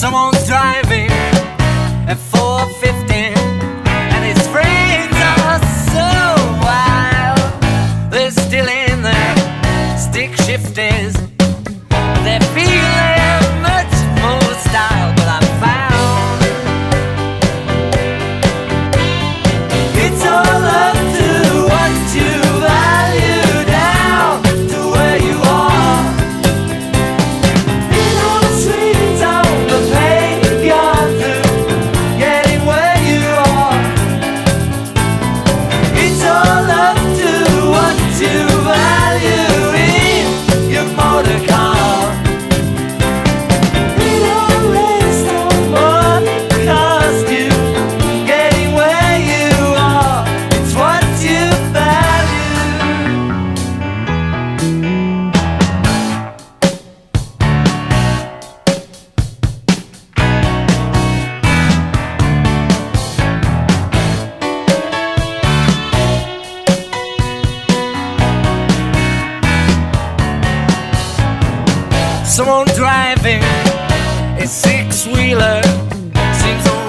Someone's driving Someone driving a six wheeler seems